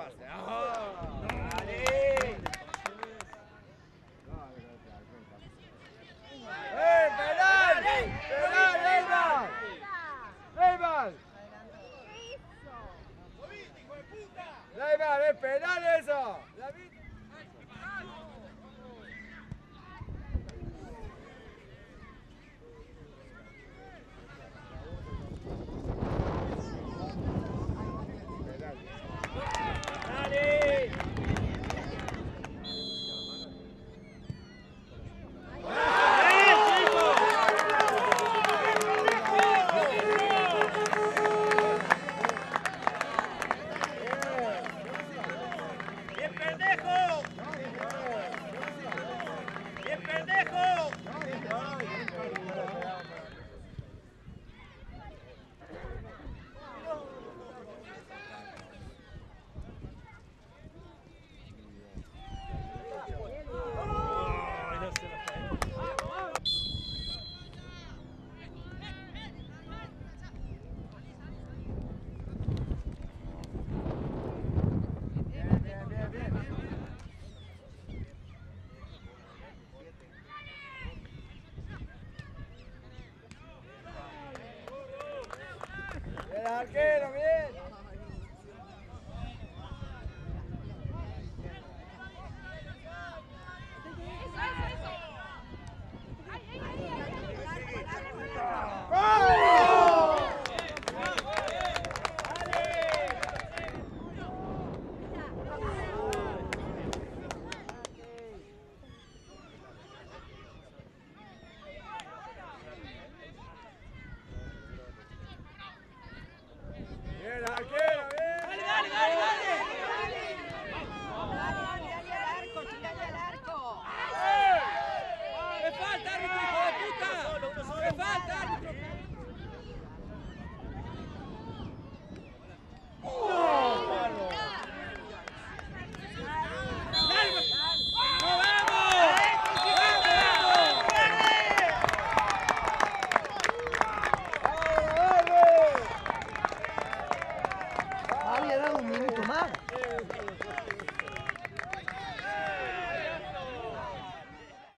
salvaste. ¡Ah! ¡Dale! ¡Eh, penal! ¡Penal, Eibar! ¡Eibar! ¡Eibar, es penal eso! David. ¡Dale! Arquero, bien.